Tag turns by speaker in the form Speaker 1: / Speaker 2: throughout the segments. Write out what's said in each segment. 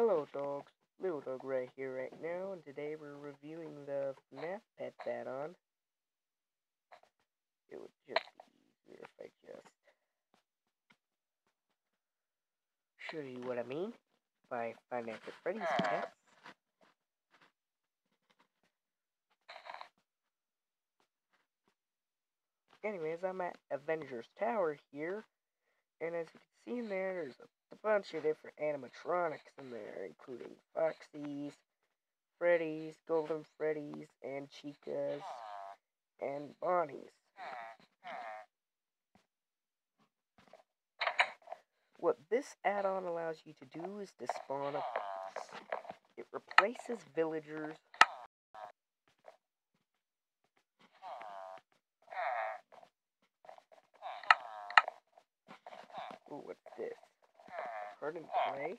Speaker 1: Hello dogs, Little Dog right here right now, and today we're reviewing the FNAF Pets add-on. It would just be easier if I just show you what I mean by Five at Freddy's Pets. Anyways, I'm at Avengers Tower here, and as you can see in there, there's a bunch of different animatronics in there, including Foxy's, Freddy's, Golden Freddy's, and Chica's, and Bonnie's. What this add-on allows you to do is to spawn a. It replaces villagers Ooh, what's this? Pardon play?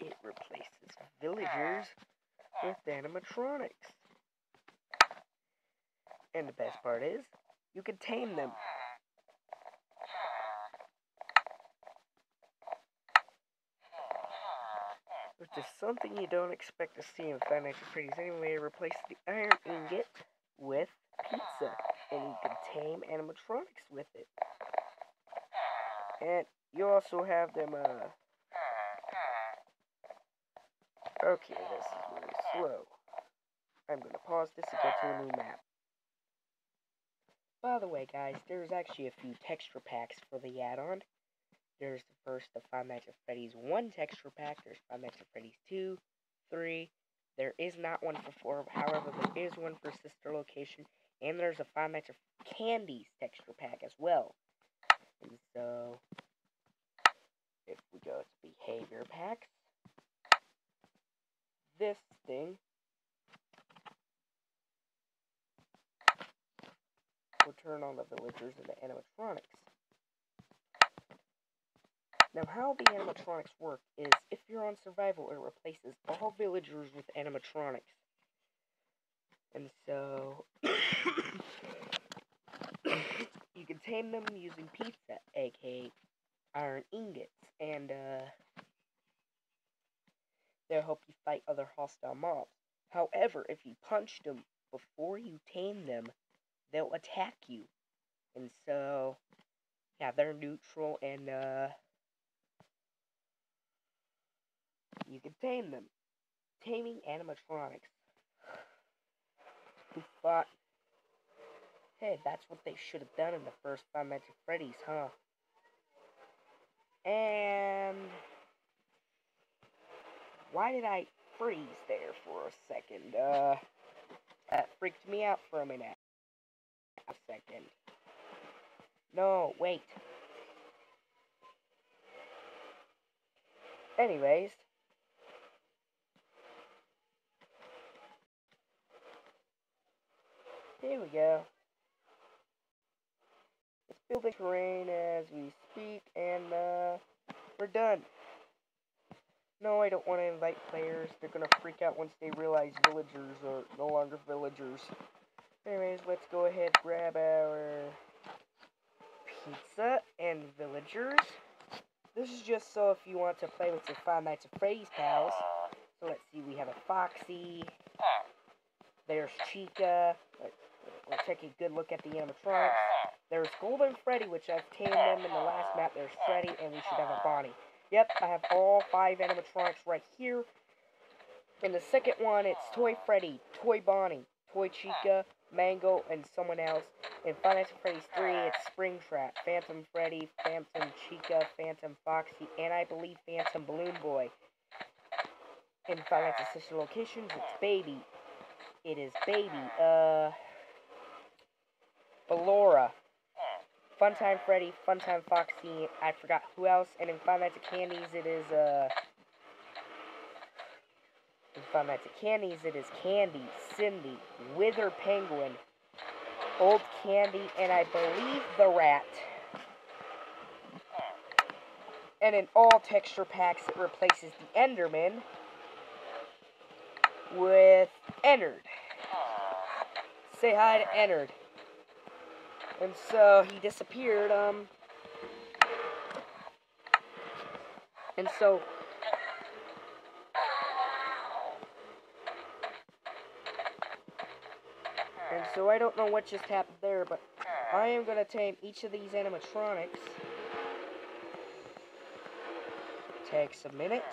Speaker 1: It replaces villagers with animatronics. And the best part is, you can tame them. Which is something you don't expect to see in Five Nights at anyway. replace the iron ingot with pizza and you can tame animatronics with it. And you also have them, uh... Okay, this is really slow. I'm gonna pause this and go to a new map. By the way, guys, there's actually a few texture packs for the add-on. There's the first, the Five Nights at Freddy's 1 texture pack. There's Five Nights at Freddy's 2, 3. There is not one for 4, however, there is one for Sister Location. And there's a Five Nights at Candy's texture pack as well. And so, if we go to behavior packs, this thing will turn on the villagers and the animatronics. Now, how the animatronics work is if you're on survival, it replaces all villagers with animatronics. And so, you can tame them using pizza, aka iron ingots, and uh, they'll help you fight other hostile mobs. However, if you punch them before you tame them, they'll attack you. And so, yeah, they're neutral, and uh, you can tame them. Taming animatronics thought, hey, that's what they should have done in the first Five Nights at Freddy's, huh? And why did I freeze there for a second? Uh, that freaked me out for a minute. A second. No, wait. Anyways, Here we go. It's building terrain as we speak, and uh, we're done. No, I don't want to invite players. They're going to freak out once they realize villagers are no longer villagers. Anyways, let's go ahead grab our pizza and villagers. This is just so if you want to play with your Five Nights at Freddy's pals. So let's see, we have a Foxy. There's Chica. We'll take a good look at the animatronics. There's Golden Freddy, which I've tamed them in the last map. There's Freddy, and we should have a Bonnie. Yep, I have all five animatronics right here. In the second one, it's Toy Freddy, Toy Bonnie, Toy Chica, Mangle, and someone else. In at Freddy's 3, it's Springtrap, Phantom Freddy, Phantom Chica, Phantom Foxy, and I believe Phantom Balloon Boy. In Nights at Sister Locations, it's Baby. It is Baby. Uh... Ballora. Funtime Freddy, Funtime Foxy, I forgot who else, and in Five Nights at Candy's it is, uh... In Five Nights at Candy's it is Candy, Cindy, Wither Penguin, Old Candy, and I believe the Rat. And in all texture packs it replaces the Enderman with Ennard. Say hi to Ennard. And so he disappeared, um, and so And so I don't know what just happened there, but I am going to tame each of these animatronics. Takes a minute.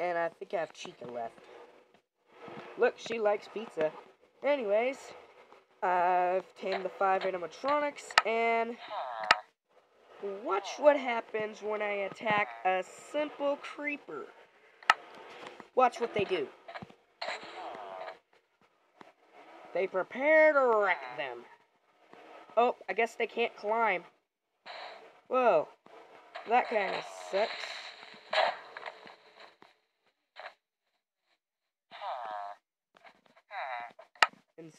Speaker 1: And I think I have Chica left. Look, she likes pizza. Anyways, I've tamed the five animatronics, and watch what happens when I attack a simple creeper. Watch what they do. They prepare to wreck them. Oh, I guess they can't climb. Whoa, that kind of sucks.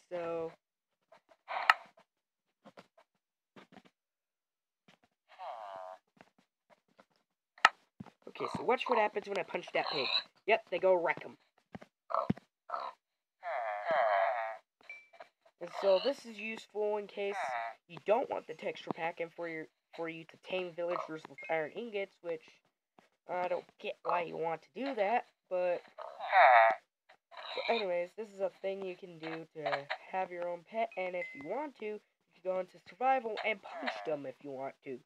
Speaker 1: So... Okay, so watch what happens when I punch that pig. Yep, they go wreck him. And so this is useful in case you don't want the texture pack and for your for you to tame villagers with iron ingots, which I don't get why you want to do that, but anyways, this is a thing you can do to have your own pet, and if you want to, you can go into survival and punch them if you want to.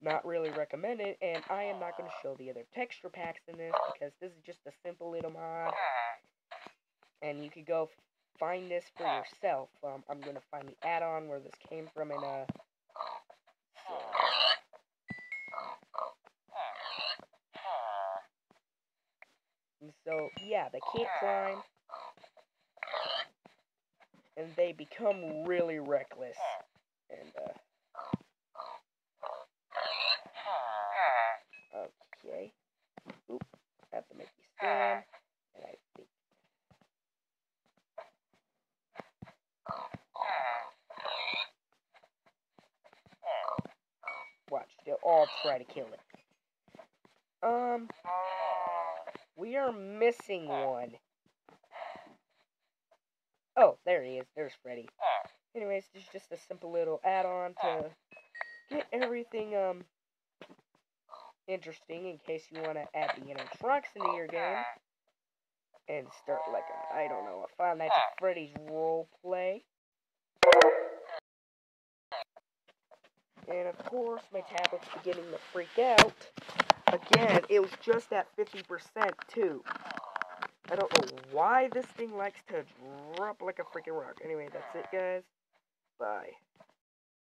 Speaker 1: Not really recommended, and I am not going to show the other texture packs in this, because this is just a simple little mod, and you could go find this for yourself. Um, I'm going to find the add-on where this came from, in a... so. So, yeah, they can't climb and they become really reckless. And, uh, okay. Oop, have to make you stand. And I think. Watch, they'll all try to kill it. Um, we are missing one. Oh, there he is. There's Freddy. Ah. Anyways, this is just a simple little add-on to ah. get everything, um, interesting in case you want to add the animatronics into your game. Ah. And start, like, a, I don't know, a Five Nights at Freddy's role play. And, of course, my tablet's beginning to freak out. Again, it was just at 50% too. I don't know why this thing likes to drop like a freaking rock. Anyway, that's it, guys. Bye.